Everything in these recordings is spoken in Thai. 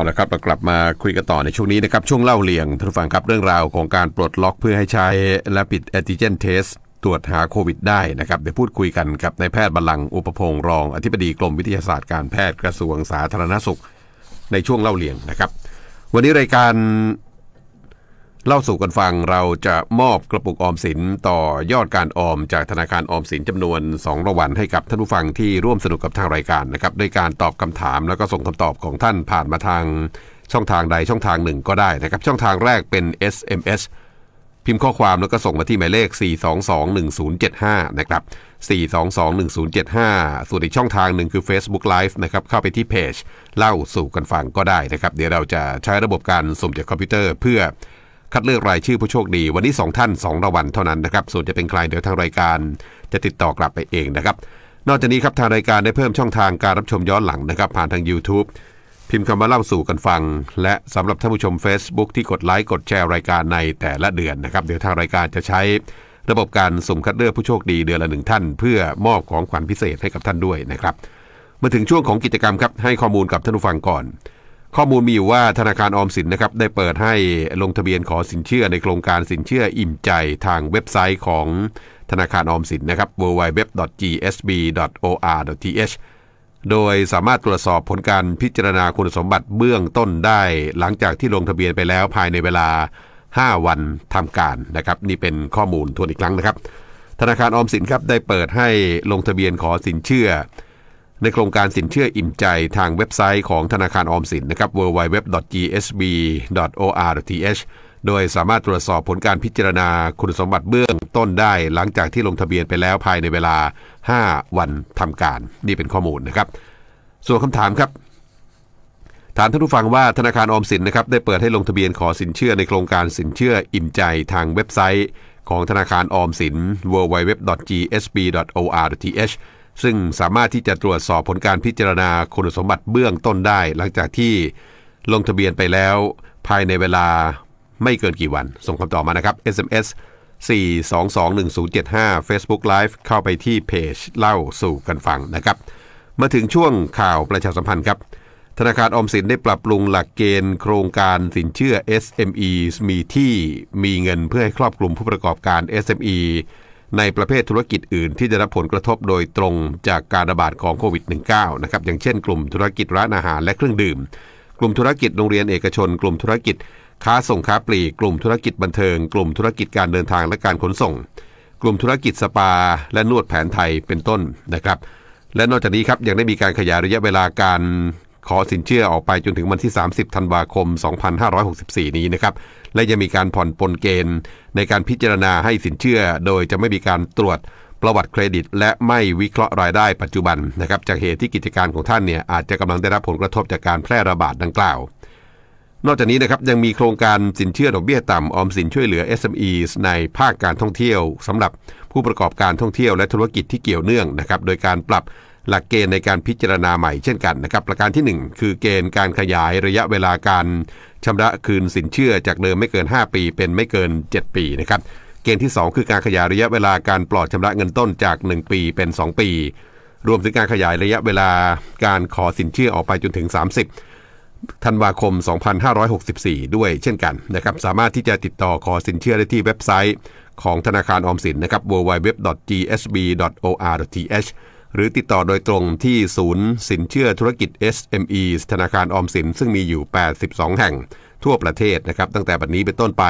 เอาละครับเรากลับมาคุยกันต่อในช่วงนี้นะครับ ช่วงเล่าเลียงท่านผู้ฟังครับเรื่องราวของการปลดล็อกเพื่อให้ใช้และปิดแอนติเจนเทสตรวจหาโควิดได้นะครับเดี๋ยวพูดคุยกันกับนายแพทย์บัลลังก์อุปพงศ์รอง อธิบดีกรมวิทยาศาสตร์การแพทย์กระทรวงสาธารณสุข ในช่วงเล่าเลียงนะครับ วันนี้รายการ เล่าสู่กันฟังเราจะมอบกระปุกออมสินต่อยอดการออมจากธนาคารออมสินจำนวน2รางวัลให้กับท่านผู้ฟังที่ร่วมสนุกกับทางรายการนะครับด้วยการตอบคำถามแล้วก็ส่งคำตอบของท่านผ่านมาทางช่องทางใดช่องทางหนึ่งก็ได้นะครับช่องทางแรกเป็น SMS พิมพ์ข้อความแล้วก็ส่งมาที่หมายเลข 4221075 นะครับ 4221075 ส่วนอีกช่องทางหนึ่งคือ Facebook Live นะครับ เข้าไปที่เพจ เล่าสู่กันฟังก็ได้นะครับ เดี๋ยวเราจะใช้ระบบการสุ่มจากคอมพิวเตอร์เพื่อ คัดเลือกรายชื่อผู้โชคดี วันนี้ 2 ท่าน2รางวัลเท่านั้นนะครับ ส่วนจะเป็นใครเดี๋ยวทางรายการจะติดต่อกลับไปเองนะครับ นอกจากนี้ครับทางรายการได้เพิ่มช่องทางการรับชมย้อนหลังนะครับ ผ่านทาง YouTube พิมพ์คำว่าเล่าสู่กันฟัง และสำหรับท่านผู้ชม Facebook ที่กดไลค์กดแชร์รายการในแต่ละเดือนนะครับ เดี๋ยวทางรายการจะใช้ระบบการสุ่มคัดเลือกผู้โชคดีเดือนละหนึ่งท่าน เพื่อมอบของขวัญพิเศษให้กับท่านด้วยนะครับมาถึงช่วงของกิจกรรมครับให้ข้อมูลกับท่านผู้ฟังก่อน ข้อมูลมีอยู่ว่าธนาคารออมสินนะครับได้เปิดให้ลงทะเบียนขอสินเชื่อในโครงการสินเชื่ออิ่มใจทางเว็บไซต์ของธนาคารออมสินนะครับ www.gsb.or.th โดยสามารถตรวจสอบผลการพิจารณาคุณสมบัติเบื้องต้นได้ หลังจากที่ลงทะเบียนไปแล้วภายในเวลา 5 วันทำการนะครับ นี่เป็นข้อมูลทวนอีกครั้งนะครับ ธนาคารออมสินครับได้เปิดให้ลงทะเบียนขอสินเชื่อ ในโครงการสินเชื่ออิ่มใจทางเว็บไซต์ของธนาคารออมสินนะครับ www.gsb.or.th โดยสามารถตรวจสอบผลการพิจารณาคุณสมบัติเบื้องต้นได้หลังจากที่ลงทะเบียนไปแล้วภายในเวลา 5 วันทำการ นี่เป็นข้อมูลนะครับ ส่วนคำถามครับ ถามท่านผู้ฟังว่าธนาคารออมสินนะครับได้เปิดให้ลงทะเบียนขอสินเชื่อในโครงการสินเชื่ออิ่มใจทางเว็บไซต์ ของธนาคารออมสิน www.gsb.or.th ซึ่งสามารถที่จะตรวจสอบผลการพิจารณาคุณสมบัติเบื้องต้นได้ หลังจากที่ลงทะเบียนไปแล้ว ภายในเวลาไม่เกินกี่วัน ส่งคำตอบมานะครับ SMS 4221075 Facebook Live เข้าไปที่เพจเล่าสู่กันฟังนะครับ มาถึงช่วงข่าวประชาสัมพันธ์ครับ ธนาคารออมสินได้ปรับปรุงหลักเกณฑ์โครงการสินเชื่อ SME มีที่มีเงินเพื่อให้ครอบคลุมผู้ประกอบการ SME ในประเภทธุรกิจอื่นที่ได้รับผลกระทบโดยตรงจากการระบาดของโควิด -19 นะครับอย่างเช่นกลุ่มธุรกิจร้านอาหารและเครื่องดื่ม กลุ่มธุรกิจโรงเรียนเอกชน กลุ่มธุรกิจค้าส่งค้าปลีก กลุ่มธุรกิจบันเทิง กลุ่มธุรกิจการเดินทางและการขนส่ง กลุ่มธุรกิจสปา และนวดแผนไทยเป็นต้นนะครับ และนอกจากนี้ครับยังได้มีการขยายระยะเวลาการ ขอสินเชื่อออกไปจนถึงวันที่ 30 ธันวาคม 2564 นี้นะครับ และยังมีการผ่อนปลนเกณฑ์ ในการพิจารณาให้สินเชื่อ โดยจะไม่มีการตรวจประวัติเครดิต และไม่วิเคราะห์รายได้ปัจจุบันนะครับจากเหตุที่กิจการของท่านเนี่ยอาจจะกำลังได้รับผลกระทบจากการแพร่ระบาดดังกล่าว นอกจากนี้นะครับยังมีโครงการสินเชื่อดอกเบี้ยต่ำออมสินช่วยเหลือ SME ในภาคการท่องเที่ยวสำหรับผู้ประกอบการท่องเที่ยวและธุรกิจที่เกี่ยวเนื่องนะครับโดยการปรับ หลักเกณฑ์ในการพิจารณาใหม่เช่นกันนะครับ ประการที่ 1 คือเกณฑ์การขยายระยะเวลาการชำระคืนสินเชื่อจากเดิมไม่เกิน 5 ปี เป็นไม่เกิน 7 ปีนะครับเกณฑ์ที่ 2 คือการขยายระยะเวลาการปลอดชำระเงินต้นจาก 1 ปีเป็น 2 ปี รวมถึงการขยายระยะเวลาการขอสินเชื่อออกไปจนถึง 30 ธันวาคม 2564 ด้วยเช่นกันนะครับสามารถที่จะติดต่อขอสินเชื่อได้ที่เว็บไซต์ของธนาคารออมสินนะครับ www.gsb.or.th หรือติดต่อโดยตรงที่ศูนย์สินเชื่อธุรกิจ SME ธนาคารออมสิน ซึ่งมีอยู่ 82 แห่งทั่วประเทศนะครับ ตั้งแต่บัดนี้เป็นต้นไป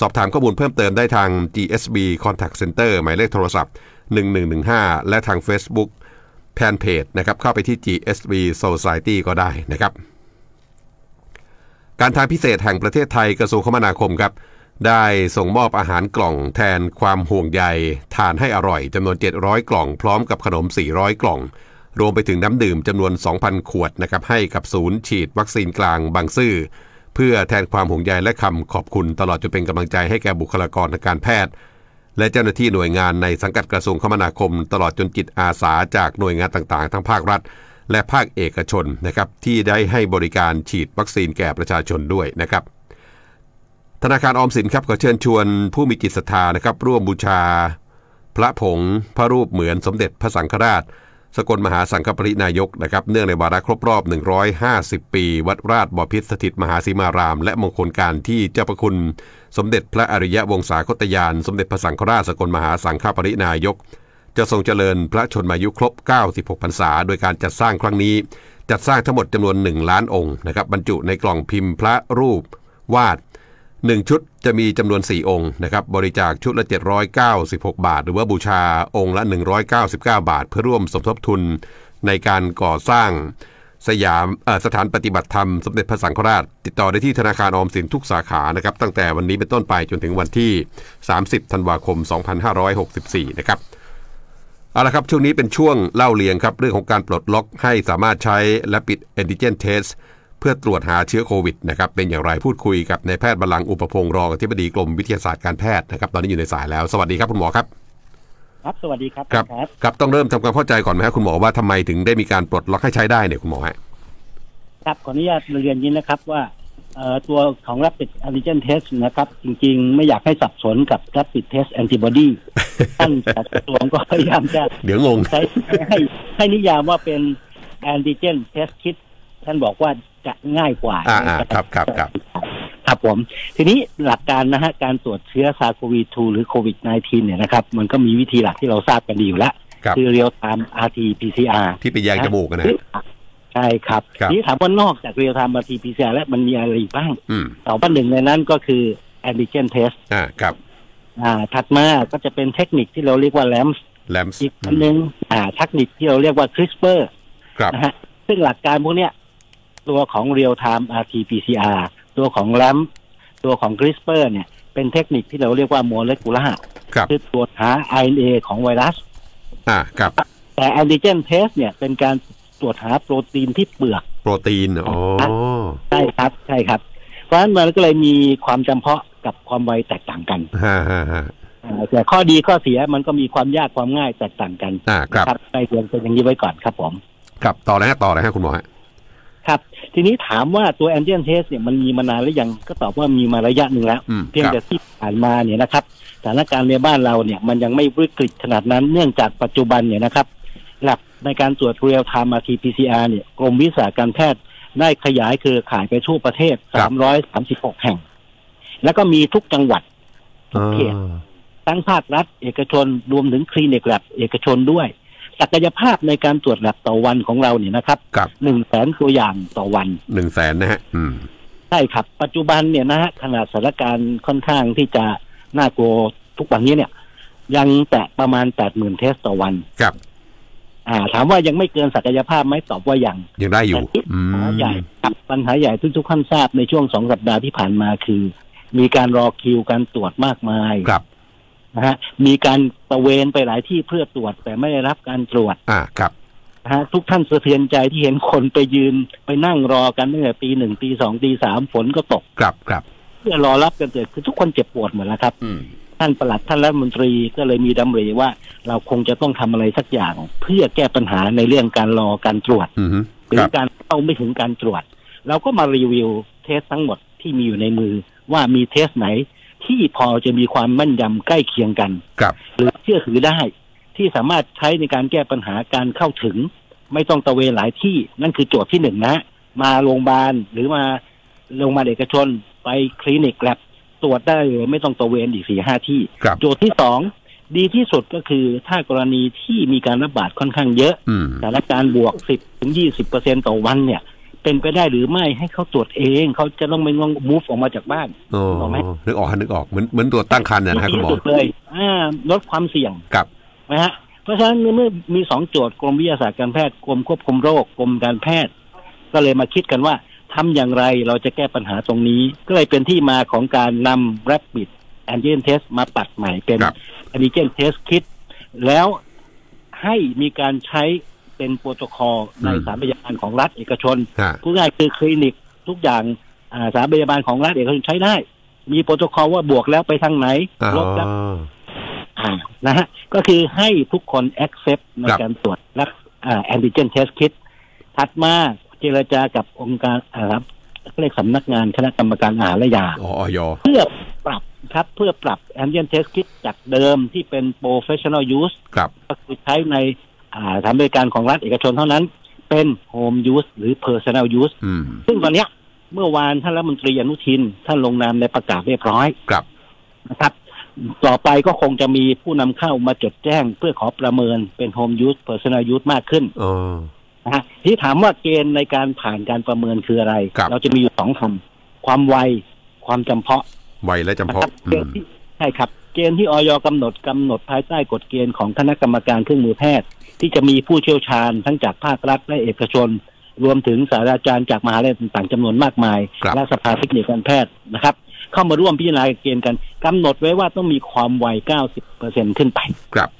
สอบถามข้อมูลเพิ่มเติมได้ทาง GSB Contact Center หมายเลขโทรศัพท์ 1115 และทาง Facebook แพนเพจนะครับเข้าไปที่ GSB Society ก็ได้นะครับ การทางพิเศษแห่งประเทศไทยกระทรวงคมนาคมครับ ได้ส่งมอบอาหารกล่องแทนความห่วงใยทานให้อร่อยจำนวน 700 กล่อง พร้อมกับขนม 400 กล่อง รวมไปถึงน้ำดื่มจำนวน 2,000 ขวดนะครับให้กับศูนย์ฉีดวัคซีนกลางบางซื่อเพื่อแทนความห่วงใยและคำขอบคุณตลอดจนเป็นกำลังใจให้แก่บุคลากรทางการแพทย์ และเจ้าหน้าที่หน่วยงานในสังกัดกระทรวงคมนาคม ตลอดจนจิตอาสาจากหน่วยงานต่างๆ ทั้งภาครัฐ และภาคเอกชนนะครับที่ได้ให้บริการฉีดวัคซีนแก่ประชาชนด้วยนะครับ ธนาคารออมสินครับขอเชิญชวนผู้มีจิตศรัทธานะครับ ร่วมบูชา พระผงพระรูปเหมือนสมเด็จพระสังฆราช สกลมหาสังฆปรินายกนะครับเนื่องในวาระครบรอบ 150 ปี วัดราชบพิตรสถิตมหาสีมาราม และมงคลการที่เจ้าประคุณ สมเด็จพระอริยะวงศาคตยาน สมเด็จพระสังฆราชสกลมหาสังฆปรินายก จะทรงเจริญพระชนมายุครบ 96 พรรษา โดยการจัดสร้างครั้งนี้ จัดสร้างทั้งหมดจำนวน 1 ล้านองค์นะครับบรรจุในกล่องพิมพ์พระรูปวาด 1 ชุดจะมีจำนวน 4 องค์นะครับบริจาคชุดละ 796 บาท หรือว่าบูชาองค์ละ 199 บาท เพื่อร่วมสมทบทุนในการก่อสร้างสยามสถานปฏิบัติธรรมสมเด็จพระสังฆราช ติดต่อได้ที่ธนาคารออมสินทุกสาขานะครับตั้งแต่วันนี้เป็นต้นไปจนถึงวันที่ 30 ธันวาคม 2564 นะครับเอาละครับ ช่วงนี้เป็นช่วงเล่าเรียงครับ เรื่องของการปลดล็อกให้สามารถใช้และปิดแอนติเจนเทส พื่อตรวจหาเชื้อโควิดนะครับเป็นอย่างไรพูดคุยกับนายแพทย์บาลังอุปพงศ์รองอธิบดีกรมวิทยาศาสตร์การแพทย์นะครับตอนนี้อยู่ในสายแล้วสวัสดีครับคุณหมอครับครับสวัสดีครับครับครับต้องเริ่มทำความเข้าใจก่อนไหมครับคุณหมอว่าทำไมถึงได้มีการปลดล็อกให้ใช้ได้เนี่ยคุณหมอฮะครับขออนุญาตเรียนยินนะครับว่าตัวของ rapid antigen test นะครับ จริงๆ ไม่อยากให้สับสนกับ rapid test antibody ท่านกระทรวงก็พยายามจะเดี๋ยวงงใช้ให้ให้นิยามว่าเป็น antigen test kit ท่านบอกว่า จะง่ายกว่าอ่าครับครับครับครับผม ทีนี้หลักการนะฮะการตรวจเชื้อซาโควี2หรือโควิด -19 เนี่ยนะครับ มันก็มีวิธีหลักที่เราทราบกันดีอยู่แล้วครับคือ real time rt pcr ที่ไปแยงจมูกอะนะใช่ครับครับนี่ถามว่านอกจาก real time rt pcr แล้วมันมีอะไรอีกบ้างอืมตอบว่าหนึ่งในนั้นก็คือ antigen test อ่าครับ อ่า ถัดมาก็จะเป็นเทคนิคที่เราเรียกว่า LAMP แลมส์อีกอันหนึ่งอ่าเทคนิคที่เราเรียกว่า CRISPR ครับนะฮะซึ่งหลักการพวกเนี้ย ตัวของ real time rt pcr ตัวของ LAMP ตัวของ CRISPR เนี่ยเป็นเทคนิคที่เราเรียกว่า molecular ครับคือตรวจหา RNA ของไวรัส อ่าครับ แต่ antigen test เนี่ยเป็นการตรวจหาโปรตีนที่เปลือก โปรตีนอ๋อใช่ครับ ใช่ครับ เพราะฉะนั้นมันก็เลยมีความจำเพาะกับความไวแตกต่างกันฮ่าฮ่าฮ่าอ่าแต่ข้อดีข้อเสียมันก็มีความยากความง่ายแตกต่างกันอ่าครับนะในเรียนเป็นอย่างนี้ไว้ก่อนครับผม ครับต่อเลยฮะต่อเลยฮะคุณหมอฮะ ครับ ทีนี้ถามว่าตัว antigen test เนี่ยมันมีมานานหรือยังก็ตอบว่ามีมาระยะหนึ่งแล้วอืมเพียงครับแต่ที่ผ่านมาเนี่ยนะครับสถานการณ์ในบ้านเราเนี่ยมันยังไม่วิกฤตขนาดนั้นเนื่องจากปัจจุบันเนี่ยนะครับ หลักในการตรวจ real-time RT-PCR เนี่ยกรมวิทย์การแพทย์ได้ขยายเครือข่ายไปทั่วประเทศ 336 แห่ง แล้วก็มีทุกจังหวัด ทุกเขตทั้งภาครัฐ เอกชนรวมถึงคลินิกแลบเอกชนด้วย ศักยภาพในการตรวจแลบต่อวันของเราเนี่ยนะครับครับหนึ่งแสนตัวอย่างต่อวันหนึ่งแสนนะฮะอืมใช่ครับ ปัจจุบันเนี่ยนะฮะขนาดสถานการณ์ค่อนข้างที่จะน่ากลัวทุกวันนี้เนี่ย ยังแตะประมาณแปดหมื่นเทสต่อวันครับ อ่า ถามว่ายังไม่เกินศักยภาพไหมตอบว่ายังยังได้อยู่แต่ที่อืมปัญหาใหญ่ครับปัญหาใหญ่ที่ทุกท่านทราบในช่วงสองสัปดาห์ที่ผ่านมาคือ มีการรอคิวการตรวจมากมายครับ นะฮะมีการตระเวนไปหลายที่เพื่อตรวจ แต่ไม่ได้รับการตรวจ อ่าครับนะฮะทุกท่านสะเทือนใจที่เห็นคนไปยืนไปนั่งรอกันตั้งแต่ตีหนึ่งตีสองตีสามฝนก็ตกครับครับเพื่อรอรับกันเกิดคือทุกคนเจ็บปวดหมดแล้วครับอืมท่านประหลัดท่านรัฐมนตรีก็เลยมีดำริว่า เราคงจะต้องทำอะไรสักอย่าง เพื่อแก้ปัญหาในเรื่องการรอการตรวจอืมหรืคอรับการเข้าไม่ถึงการตรวจเราก็มารีวิวเทสทั้งหมดที่มีอยู่ในมือว่ามีเทสไหน ที่พอจะมีความแม่นยำใกล้เคียงกันครับหรือเชื่อถือได้ที่สามารถใช้ในการแก้ปัญหาการเข้าถึง ไม่ต้องตะเวนหลายที่นั่นคือโจทย์ที่หนึ่งนะ มาโรงพยาบาลหรือมาโรงพยาบาลเอกชน ไปคลินิกแลบตรวจได้เลยไม่ต้องตะเวนอีกสี่ห้าที่ครับโจทย์ที่สองดีที่สุดก็คือถ้ากรณีที่มีการระบาดค่อนข้างเยอะอืมสถานการณ์บวกสิบถึงยี่สิบเปอร์เซ็นต่อวันเนี่ย เป็นไปได้หรือไม่ให้เขาตรวจเอง เขาจะต้องไม่ต้อง move ออกมาจากบ้านโอ้ถูกไหมนึกออกฮะนึกออกเหมือนเหมือนตัวตั้งครรภ์นะนะฮะคุณหมอที่สุดเลยอ่าลดความเสี่ยงครับนะฮะเพราะฉะนั้นเมื่อมีสองโจทย์กรมวิทยาศาสตร์การแพทย์กรมควบคุมโรคกรมการแพทย์ ก็เลยมาคิดกันว่าทำอย่างไรเราจะแก้ปัญหาตรงนี้ ก็เลยเป็นที่มาของการนำ rapid antigen test มาปัดใหม่เป็นครับ antigen test kit แล้วให้มีการใช้ เป็นโปรโตคอลในสถานพยาบาลของรัฐเอกชนฮะผู้ง่ายคือคลินิกทุกอย่างอ่าสถานพยาบาลของรัฐเอกชนใช้ได้ มีโปรโตคอลว่าบวกแล้วไปทางไหนอ๋อลบแล้วอ่านะฮะก็คือให้ทุกคน accept ในครับการตรวจและอ่า antigen test kit ถัดมาเจรจากับองค์การอ่าครับเรียกสำนักงานคณะกรรมการอาหารและยาอ๋ออยเพื่อปรับครับเพื่อปรับ antigen test kit จากเดิมที่เป็น professional use ครับก็คือใช้ในอ่า ทำบริการของรัฐเอกชนเท่านั้น เป็น Home Use หรือ Personal Use อืมซึ่งตอนเนี้ยเมื่อวานท่านรัฐมนตรีอนุทิน ท่านลงนามในประกาศเรียบร้อยครับนะครับ ต่อไปก็คงจะมีผู้นำเข้ามาจดแจ้งเพื่อขอประเมินเป็น Home Use Personal Use มากขึ้นอ๋อนะฮะที่ถามว่าเกณฑ์ในการผ่านการประเมินคืออะไรครับเราจะมีอยู่สองคำความไว ความจำเพาะไวและจำนะเพาะครับอืเกณมฑ์ที่ใช่ครับ เกณฑ์ที่ออยกำหนดกำหนดภายใต้กฎเกณฑ์ของคณะกรรมการเครื่องมือแพทย์ ที่จะมีผู้เชี่ยวชาญทั้งจากภาครัฐและเอกชน รวมถึงศาสตราจารย์จากมหาวิทยาลัยต่างๆจำนวนมากมายครับและสภาเทคนิคการแพทย์นะครับ เข้ามาร่วมพิจารณาเกณฑ์กันกำหนดไว้ว่าต้องมีความไว 90%ขึ้นไปครับ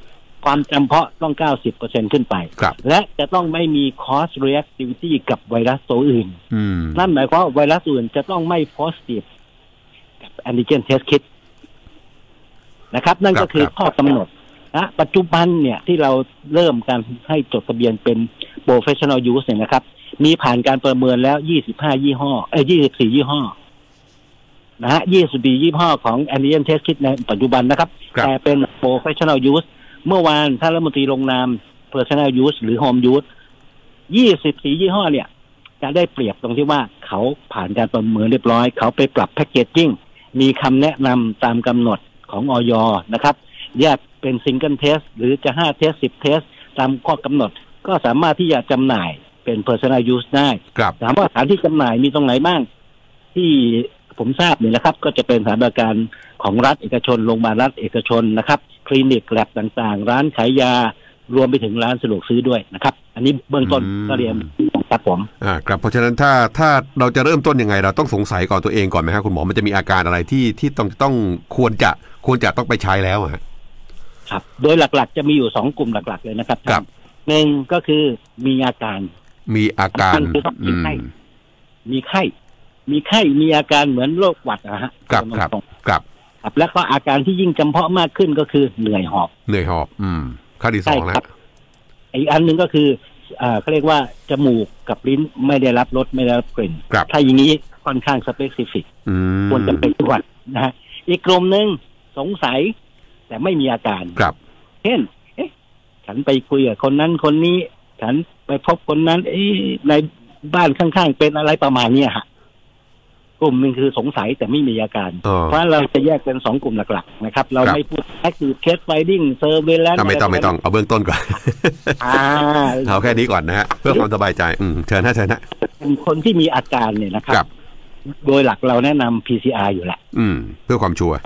ความจำเพาะต้อง 90%ขึ้นไปครับและจะต้องไม่มี cross reactivity กับไวรัสตัวอื่นอืมนั่นหมายความว่าไวรัสอื่นจะต้องไม่ positive กับ antigen test kit นะครับ นั่นครัก็บคือครับข้อกำหนดนะปัจจุบันเนี่ยที่เราเริ่มการให้จดทะเบียนเป็น professional use เนี่ยนะครับ มีผ่านการประเมินแล้ว 25 ยี่ห้อ เอ้ย24 ยี่ห้อนะฮะ24 ยี่ห้อของ antigen test kit ในปัจจุบันนะครับครับแต่เป็น professional use เมื่อวานท่านรัฐมนตรีลงนาม personal use หรือ home use 24 ยี่ห้อเนี่ยจะได้เปรียบตรงที่ว่าเขาผ่านการประเมินเรียบร้อย เขาไปปรับแพคเกจจิ้งมีคำแนะนำตามกำหนด ของอย. นะครับ แยกเป็น single test หรือจะห้า test สิบ test ตามข้อกำหนด ก็สามารถที่จะจำหน่ายเป็น personal use ได้ครับถามว่าสถานที่จำหน่ายมีตรงไหนบ้าง ที่ผมทราบเนี่ยนะครับ ก็จะเป็นสถานบริการของรัฐเอกชนโรงพยาบาลรัฐเอกชนนะครับ คลินิกแลบต่างๆ ร้านขายยารวมไปถึงร้านสะดวกซื้อด้วยนะครับ อันนี้เบื้องต้นอืมก็เรียนครับผมอ่าครับเพราะฉะนั้นถ้าถ้าเราจะเริ่มต้นยังไง เราต้องสงสัยก่อนตัวเองก่อนไหมครับคุณหมอมันจะมีอาการอะไรที่ที่ต้องต้องควรจะ ควรจะต้องไปใช้แล้วอะฮะครับ โดยหลักๆ จะมีอยู่สองกลุ่มหลัก ๆ เลยนะครับครับหนึ่งก็คือมีอาการ มีอาการมันคือต้องมีอืมไข้มีไข้ มีไข้มีอาการเหมือนโรคหวัดนะฮะครับครับตงครับๆครับ แล้วก็อาการที่ยิ่งจำเพาะมากขึ้นก็คือเหนื่อยหอบ เหนื่อยหอบ อืมข้อที่สองใช่นะครับอีกอันหนึ่งก็คืออ่าเขาเรียกว่าจมูกกับลิ้นไม่ได้รับรสไม่ได้รับกลิ่นครับถ้าอย่างนี้ค่อนข้างสเปซิฟิกอืมควรจะไปตรวจนะฮะอีกกลุ่มหนึ่ง สงสัย แต่ไม่มีอาการครับ เช่น เอ๊ะ ฉันไปคุยกับคนนั้นคนนี้ ฉันไปพบคนนั้น เอ๊ะในบ้านข้างๆเป็นอะไรประมาณเนี้ยฮะกลุ่มหนึ่งคือสงสัยแต่ไม่มีอาการอ๋อเพราะเราจะแยกเป็นสองกลุ่มหลัก ๆ นะครับ เราครับไม่พูด active case finding surveillance อะไม่ต้องไม่ต้องเอาเบื้องต้นก่อนอ่าเอาแค่นี้ก่อนนะฮะเพื่อความสบายใจอืมเชิญนะเชิญนะเป็นคนที่มีอาการเนี่ยนะครัครับโดยหลักเราแนะนำ PCR อยู่แหละอืม เพื่อความชัวร์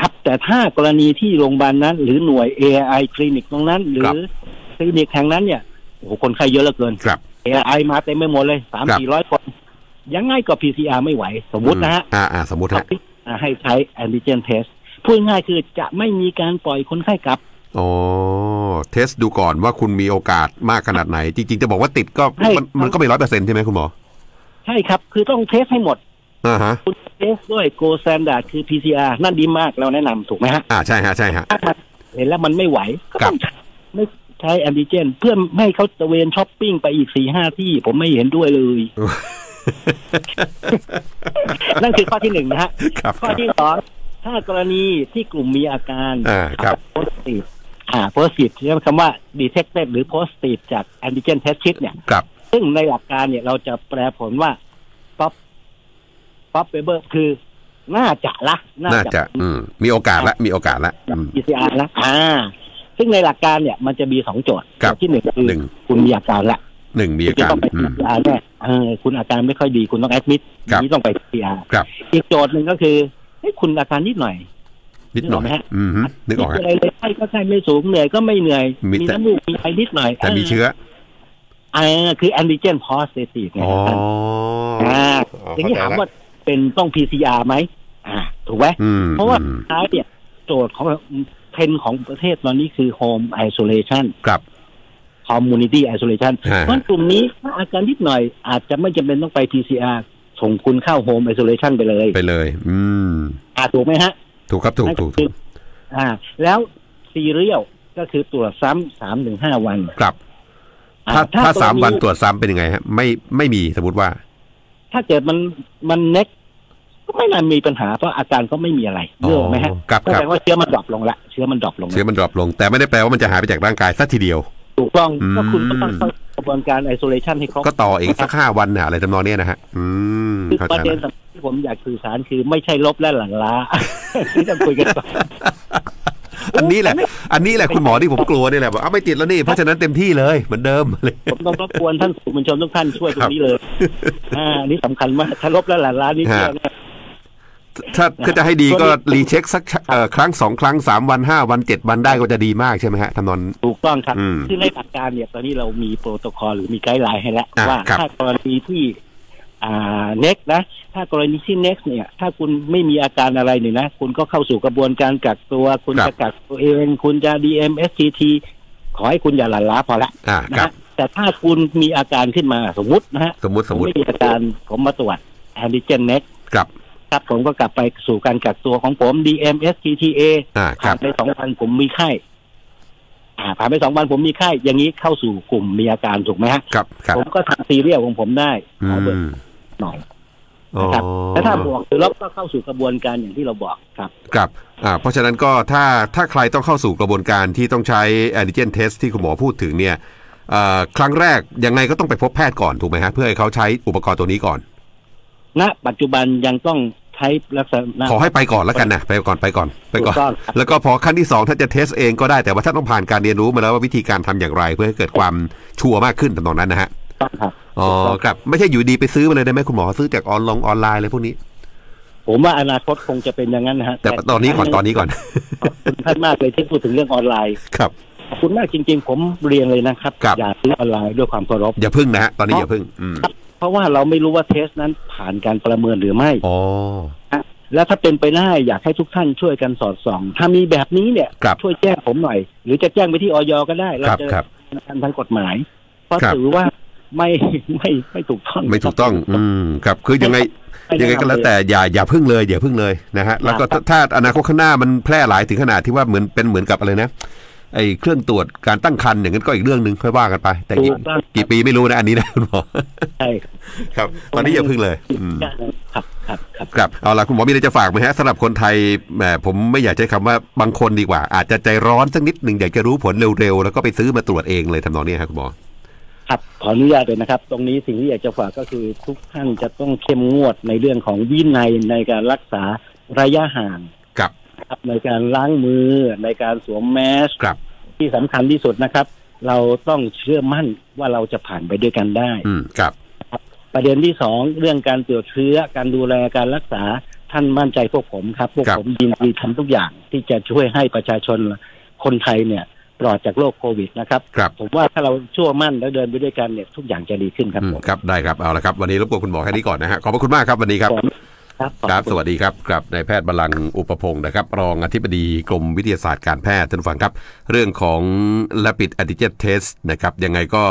ครับแต่ถ้ากรณีที่โรงพยาบาลนั้น หรือหน่วย AI คลินิกตรงนั้น หรือคลินิกแห่งนั้นเนี่ยโอ้โหคนไข้เยอะเหลือเกิน ครับ AI มาเต็มไปหมดเลยสามครับ สี่ร้อยคน ยังไงก็ PCR ไม่ไหว สมมุตินะฮะอืมอ่าอ่าสมมติก็ฮะพิจารณาให้ใช้ antigen test พูดง่ายคือจะไม่มีการปล่อยคนไข้กลับ อ๋อเทสดูก่อนว่าคุณมีโอกาสมากขนาดไหน จริง ๆ จะบอกว่าติดก็ใช่ มันมันก็ไม่ร้อยเปอร์เซ็นต์ใช่ไหมคุณหมอ ใช่ครับ คือต้องเทสให้หมดอ่าฮะ คุณเทสด้วย go standard คือ PCR นั่นดีมากเราแนะนำถูกไหมฮะอ่าใช่ฮะใช่ฮะถ้ามันเห็นแล้วมันไม่ไหวก็ครัต้บองใช้ไม่ใช้แอนติเจน เพื่อไม่ให้เขาตระเวนช้อปปิ้งไปอีกสี่ห้าที่ผมไม่เห็นด้วยเลย นั่นคือข้อที่หนึ่งนะฮะครับข้อที่สองถ้ากรณีที่กลุ่มมีอาการอ่าครับโพสติฟอ่าโพสติฟที่เรียกคำว่า detected หรือ positive จาก antigen test kit เนี่ยครับซึ่งในหลักการเนี่ยเราจะแปลผลว่า pop pop paper คือ น่าจะละน่าจะ อืมมีโอกาสละ มีโอกาสละอืม PCR ละอ่า ซึ่งในหลักการเนี่ยมันจะมีสองโจทย์ครับโจทย์ที่หนึ่งคือหนึ่งคุณมีอาการละหนึ่งมีคุอาณจะการต้องไปอืม PCR แน่เออคุณอาการไม่ค่อยดีคุณต้องแอดมิดครับนี้ต้องไป PCR ครับอีกโจทย์หนึ่งก็คือเฮ้ยคุณอาการนิดหน่อยนิดหน่อยนึกออกไหมฮะอืมฮึนึกออกมีฮะอะไรเลยไข้ก็ไข้ไม่สูงเหนื่อยก็ไม่เหนื่อย มีมีแต่น้ำมูกมีไอนิดหน่อย แต่มีเชื้ออ่าคือแอนติเจน positive ไงอ๋อครับอ่าอย่างนี้ถามว่า เป็นต้อง PCR ไหมอ่า ถูกไหมอืมเพราะว่าอืมท้ายเนี่ยโจทย์ของเทรนด์ของประเทศตอนนี้คือ home isolation ครับ community isolation ฮะเพราะกลุ่มนี้ถ้าอาการนิดหน่อย อาจจะไม่จำเป็นต้องไป PCR ส่งคุณเข้า home isolation ไปเลย ไปเลย อืมอ่าถูกไหมฮะ ถูกครับถูกนั่นถูกคืถูอกอ่า แล้วซีเรียลก็คือตรวจซ้ำสามถึงห้าวัน ครับอ่ถ้าถ้ากรสามณีวันตรวจซ้ำเป็นยังไงฮะ ไม่ไม่มีสมมติว่า ถ้าเกิดมันมันเน็กก็ไม่น่ามีปัญหาเพราะอาการก็ไม่มีอะไรเรื่องไหมฮะครับก็คแสรับดงว่าเชื้อมันดรอปลงละเชื้อมันดรอปลงละเชื้อมันดรอปลง แต่ไม่ได้แปลว่ามันจะหายไปจากร่างกายสักทีเดียว ถูกต้องอืมก็คุณก็ต้องเข้ากระบวนการ isolation ให้ครบก็ต่ออีกสักห้าวันน่ะอะไรทำนองเนี้ยนะฮะอืมคือเข้าประใจเด็นแล้วสำคัญที่ผมอยากสื่อสารคือไม่ใช่ลบและหลั่นล้าที่จะคุยกันก่ อนอันนี้แหละ อันนี้แหละคุณหมอที่ผมกลัวนี่แหละบอกเอาไม่ติดแล้วนี่เพราะฉะนั้นเต็มที่เลยเหมือนเดิมเลยผมต้องรบกวนท่านสื่อมวลชนทุกท่านช่วยตรงนี้เลยอ่าอันนี่สำคัญมากถ้าลบและหลั่นล้านี่ฮะเชื่อแน่ถ้าถ้าจะให้ดีก็รีเช็คสักเอ่อครั้งสองครั้งสามวันห้าวันเจ็ดวันได้ก็จะดีมากใช่ไหมฮะทำนองถูกต้องครับอืมที่ในหลักการเนี่ยตอนนี้เรามีโปรโตคอลหรือมีไกด์ไลน์ให้แล้วอ่าว่าครับถ้ากรณีที่ อ่า next นะ ถ้ากรณีที่ next เนี่ย ถ้าคุณไม่มีอาการอะไรเนี่ยนะ คุณก็เข้าสู่กระบวนการกักตัว คุณครับจะกักตัวเอง คุณจะ DMSTT ขอให้คุณอย่าหลั่นล้าพอละอ่านะครับฮะแต่ถ้าคุณมีอาการขึ้นมาสมมุตินะฮะสมมติสมมผมติไม่มีอาการผมมาตรวจแอนติเจน next ครับครับผมก็กลับไปสู่การกักตัวของผม DMSTTA อ่าคผ่ารันบไปสองวันผมมีไข้อ่าผ่านไปสองวันผมมีไข้อย่างนี้เข้าสู่กลุ่มมีอาการถูกไหมฮะครับครับผมก็ทำซีเรียลของผมได้อืขอเบิกม หน่อยอ๋อนะครับแล้วถ้าบวกหรือลบก็เข้าสู่กระบวนการอย่างที่เราบอกครับครับอ่าเพราะฉะนั้นก็ถ้าถ้าใครต้องเข้าสู่กระบวนการที่ต้องใช้แอนติเจนเทสที่คุณหมอพูดถึงเนี่ยเอ่อครั้งแรกยังไงก็ต้องไปพบแพทย์ก่อนถูกไหมฮะเพื่อให้เขาใช้อุปกรณ์ตัวนี้ก่อน ณ ปัจจุบันยังต้องใช้ลักษณะขอให้ไปก่อนแล้วกันนะไปก่อนไปก่อนไปก่อนถูกต้องครับแล้วก็พอขั้นที่สองถ้าจะเทสเองก็ได้แต่ว่าถ้านต้องผ่านการเรียนรู้มาแล้วว่าวิธีการทำอย่างไร เพื่อให้เกิดความชัวร์มากขึ้นตำนองนั้นนะฮะ ต้องครับอ๋อครับ ไม่ใช่อยู่ดีไปซื้อมาเลยได้ไหมคุณหมอซื้อจากออนลงออนไลน์อะไรพวกนี้ ผมว่าอนาคตคงจะเป็นอย่างนั้นนะฮะแต่ตอนนี้ก่อนตอนนี้ก่อนขอบคุณท่านมากเลยที่พูดถึงเรื่องออนไลน์ครับขอบคุณมากจริง ๆ ผมเรียนเลยนะครับครับอย่าซื้อออนไลน์ด้วยความเคารพอย่าพึ่งนะฮะตอนนี้อย่าพึ่งอืมเพราะว่าเราไม่รู้ว่าเทสนั้นผ่านการประเมินหรือไม่อ๋อแล้วถ้าเป็นไปได้อยากให้ทุกท่านช่วยกันสอดส่อง ถ้ามีแบบนี้เนี่ยครับช่วยแจ้งผมหน่อย หรือจะแจ้งไปที่ออยก็ได้ เราครับจะครับทำทางกฎหมาย เพราะครับถือว่า ไม่ไม่ไม่ถูกต้องไม่ถูกต้อง อืมครับ คือยังไงม่ยังไงก็แล้วแต่อย่าอย่าพึ่งเลยอย่าพึ่งเลยนะฮะแล้วก็ครับถ้าถ้าอนาคตข้างหน้ามันแพร่หลายถึงขนาดที่ว่าเหมือนเป็นเหมือนกับอะไรนะไอ้เครื่องตรวจการตั้งครรภ์อย่างนั้นก็อีกเรื่องหนึ่งค่อยว่ากันไป แต่ถูกี่กต้องกี่ปีไม่รู้นะอันนี้นะคุณหมอใช่ครับ ตอนนี้อย่าพึ่งเลยอืมครับครับครับครับเอาล่ะคุณหมอมีอะไรจะฝากไหมฮะสำหรับคนไทยแหมผมไม่อยากใช้คำว่าบางคนดีกว่า อาจจะใจร้อนสักนิดหนึ่งอยากจะรู้ผลเร็วๆแล้วก็ไปซื้อมาตรวจเองเลยทำนองนี้ครับคุณหมอ ครับขออนุญาตเลยนะครับ ตรงนี้สิ่งที่อยากจะฝากก็คือทุกท่านจะต้องเข้มงวดในเรื่องของวินัยในการรักษาระยะห่างครับครับในการล้างมือในการสวมแมสครับ ที่สำคัญที่สุดนะครับ เราต้องเชื่อมั่นว่าเราจะผ่านไปด้วยกันได้ อืมครับประเด็นที่สองเรื่องการตรวจเชื้อการดูแลการรักษาท่านมั่นใจพวกผมครับ พวกครับผมยินดีทำทุกอย่างที่จะช่วยให้ประชาชนคนไทยเนี่ย ปลอดจากโรคโควิดนะครับครับ ผมว่าถ้าเราเชื่อมั่นแล้วเดินไปด้วยกันเนี่ยทุกอย่างจะดีขึ้นครับอืมผมครับได้ครับเอาละครับ วันนี้รบกวนคุณหมอแค่นี้ก่อนนะฮะขอบพระคุณมากครับวันนี้ครับผมครับขอครับณสวัสดีครับครับนายแพทย์บาลังก์อุปพงศ์นะครับ รองอธิบดีกรมวิทยาศาสตร์การแพทย์ท่านผู้ฟังครับ เรื่องของ rapid antigen test นะครับยังไงก็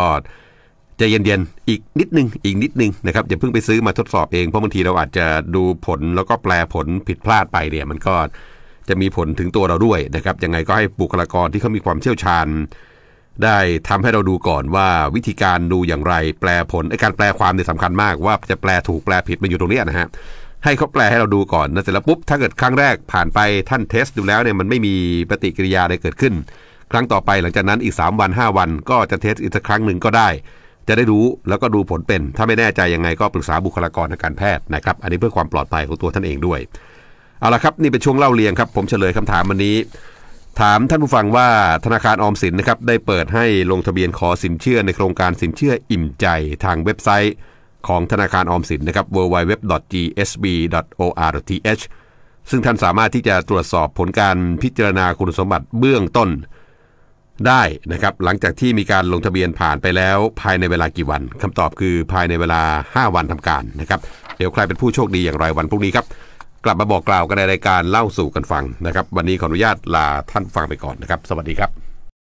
ใจเย็นๆ อีกนิดนึง อีกนิดนึงนะครับอย่าเพิ่งไปซื้อมาทดสอบเอง เพราะบางทีเราอาจจะดูผลแล้วก็แปลผลผิดพลาดไปเนี่ยมันก็ จะมีผลถึงตัวเราด้วยนะครับยังไงก็ให้บุคลากรที่เขามีความเชี่ยวชาญ ได้ทำให้เราดูก่อนว่าวิธีการดูอย่างไร แปลผลไอ้การแปลความเนี่ยสำคัญมากว่าจะแปลถูกแปลผิดมันอยู่ตรงนี้นะฮะให้เขาแปลให้เราดูก่อนนะเสร็จแล้วปุ๊บถ้าเกิดครั้งแรกผ่านไปท่านเทสดูแล้วเนี่ยมันไม่มีปฏิกิริยาใดเกิดขึ้น ครั้งต่อไปหลังจากนั้นอีก 3 วัน 5 วัน ก็จะเทสอีกสักครั้งหนึ่งก็ได้ จะได้รู้แล้วก็ดูผลเป็น ถ้าไม่แน่ใจยังไงก็ปรึกษาบุคลากรทางการแพทย์นะครับ อันนี้เพื่อความปลอดภัยของตัวท่านเองด้วย เอาละครับนี่เป็นช่วงเล่าเรียงครับ ผมเฉลยคำถามวันนี้ ถามท่านผู้ฟังว่าธนาคารออมสินนะครับได้เปิดให้ลงทะเบียนขอสินเชื่อในโครงการสินเชื่ออิ่มใจทางเว็บไซต์ของธนาคารออมสินนะครับ www.gsb.or.th ซึ่งท่านสามารถที่จะตรวจสอบผลการพิจารณาคุณสมบัติเบื้องต้น ได้นะครับหลังจากที่มีการลงทะเบียนผ่านไปแล้ว ภายในเวลากี่วันคำตอบคือภายในเวลา 5 วันทำการนะครับเดี๋ยวใครเป็นผู้โชคดีอย่างไรวันพรุ่งนี้ครับ กลับมาบอกกล่าวกันในรายการเล่าสู่กันฟังนะครับ วันนี้ขออนุญาตลาท่านฟังไปก่อนนะครับ สวัสดีครับ